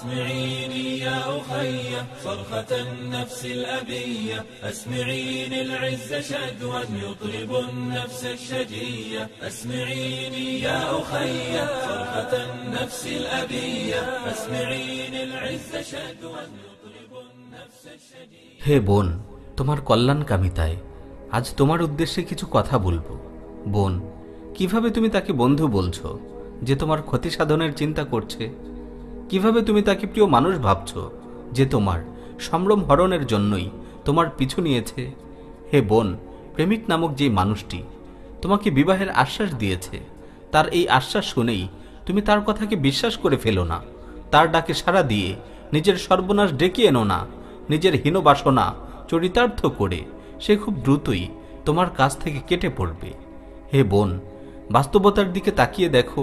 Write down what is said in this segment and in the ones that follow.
أسمعيني يا أخي صرخة النفس الأبية أسمعيني العز شدوى يطرب النفس الشجية أسمعيني يا أخي صرخة النفس الأبية أسمعيني العز شدوى يطرب النفس الشجية হে বোন তোমার কল্যাণকামিতায় আজ তোমার উদ্দেশ্যে কিছু কথা বলবো বোন কিভাবে তুমি তাকে বন্ধু বলছো যে তোমার ক্ষতি সাধনের চিন্তা করছে কীভাবে তুমি তাকে প্রিয় মানুষ ভাবছ যে তোমার সম্ভ্রম হরণের জন্যই তোমার পিছু নিয়েছে? হে বোন, প্রেমিক নামক যে মানুষটি তোমাকে বিবাহের আশ্বাস দিয়েছে, তার এই আশ্বাস শুনেই তুমি তার কথাকে বিশ্বাস করে ফেলো না। তার ডাকে সাড়া দিয়ে নিজের সর্বনাশ ডেকে এনো না, নিজের হীনবাসনা চরিতার্থ করে সে খুব দ্রুতই তোমার কাছ থেকে কেটে পড়বে। হে বোন, বাস্তবতার দিকে তাকিয়ে দেখো,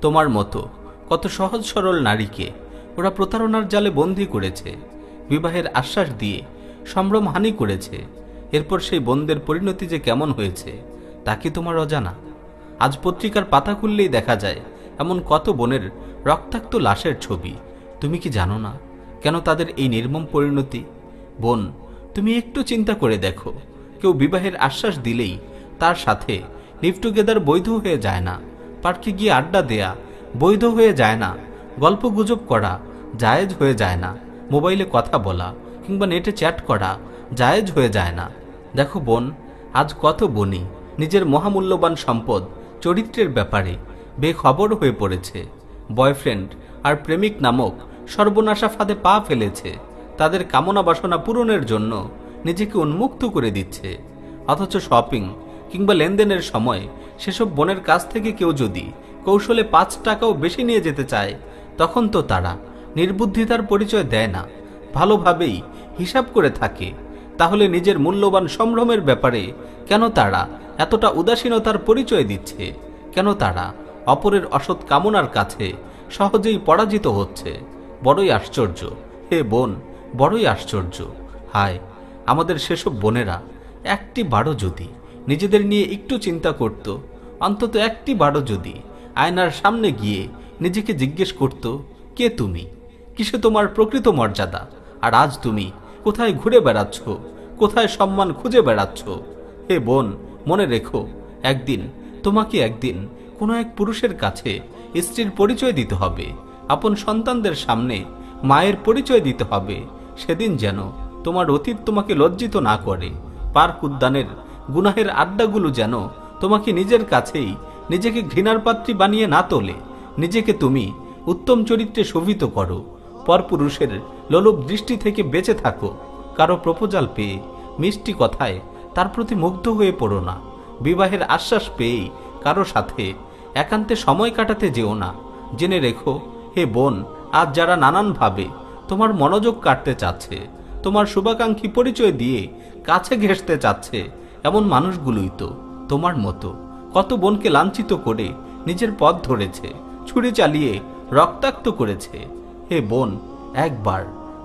তোমার মতো কত সহজ সরল নারীকে ওরা প্রতারণার জালে বন্দি করেছে, বিবাহের আশ্বাস দিয়ে সম্ভ্রম হানি করেছে। এরপর সেই বোনদের পরিণতি যে কেমন হয়েছে, তা কি তোমার অজানা? আজ পত্রিকার পাতা খুললেই দেখা যায়, এমন কত বনের রক্তাক্ত লাশের ছবি। তুমি কি জানো না কেন তাদের এই নির্মম পরিণতি? বোন, তুমি একটু চিন্তা করে দেখো। কেউ বিবাহের আশ্বাস দিলেই তার সাথে লিভ টুগেদার বৈধ হয়ে যায় না। পার্কে গিয়ে আড্ডা দেয়া বৈধ হয়ে যায় না। গল্প গুজব করা, জায়েজ হয়ে যায় না। মোবাইলে কথা বলা কিংবা নেটে চ্যাট করা, জায়েজ হয়ে যায় না। দেখো বোন, আজ কত বনি। নিজের মহামূল্যবান সম্পদ চরিত্রের ব্যাপারে বেখবর হয়ে পড়েছে। বয়ফ্রেন্ড আর প্রেমিক নামক সর্বনাশা ফাঁদে পা ফেলেছে। তাদের কামনা বাসনা পূরণের জন্য নিজেকে উন্মুক্ত করে দিচ্ছে। অথচ শপিং কিংবা লেনদেনের সময় সেসব বোনের কাছ থেকে কেউ যদি কৌশলে পাঁচ টাকাও বেশি নিয়ে যেতে চায়, তখন তো তারা নির্বুদ্ধিতার পরিচয় দেয় না। ভালোভাবেই হিসাব করে থাকে। তাহলে নিজের মূল্যবান সম্ভ্রমের ব্যাপারে কেন তারা এতটা উদাসীনতার পরিচয় দিচ্ছে? কেন তারা অপরের অসৎ কামনার কাছে সহজেই পরাজিত হচ্ছে? বড়ই আশ্চর্য। হে বোন, বড়ই আশ্চর্য। হায়, আমাদের সেসব বোনেরা একটি বারো যদি নিজেদের নিয়ে একটু চিন্তা করত, অন্তত একটি বারো যদি আয়নার সামনে গিয়ে নিজেকে জিজ্ঞেস করত, কে তুমি? কিসে তোমার প্রকৃত মর্যাদা? আর আজ তুমি কোথায় ঘুরে বেড়াচ্ছ? কোথায় সম্মান খুঁজে বেড়াচ্ছ? হে বোন, মনে রেখো, একদিন, তোমাকে একদিন কোনো এক পুরুষের কাছে স্ত্রীর পরিচয় দিতে হবে। আপন সন্তানদের সামনে মায়ের পরিচয় দিতে হবে। সেদিন যেন তোমার অতীত তোমাকে লজ্জিত না করে। পার্ক উদ্যানের গুনাহের আড্ডাগুলো যেন তোমাকে নিজের কাছেই নিজেকে ঘৃণার পাত্রী বানিয়ে না তোলে। নিজেকে তুমি উত্তম চরিত্রে শোভিত করো। পরপুরুষের লোলুপ দৃষ্টি থেকে বেঁচে থাকো। কারও প্রপোজাল পেয়ে মিষ্টি কথায় তার প্রতি মুগ্ধ হয়ে পড়ো না। বিবাহের আশ্বাস পেয়েই কারও সাথে একান্তে সময় কাটাতে যেও না। জেনে রেখো, হে বোন, আজ যারা নানানভাবে তোমার মনোযোগ কাটতে চাচ্ছে, তোমার শুভাকাঙ্ক্ষী পরিচয় দিয়ে কাছে ঘেঁষতে চাচ্ছে, এমন মানুষগুলোই তো তোমার মতো। কত বোনকে লাঞ্ছিত করে নিজের পথ ধরেছে, ছুরি চালিয়ে রক্তাক্ত করেছে। হে বোন, একবার,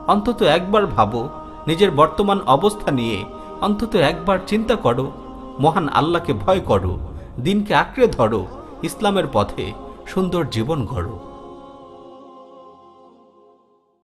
অন্তত একবার ভাবো, নিজের বর্তমান অবস্থা নিয়ে অন্তত একবার চিন্তা করো, মহান আল্লাহকে ভয় করো, দিনকে আঁকড়ে ধরো, ইসলামের পথে সুন্দর জীবন গড়ো।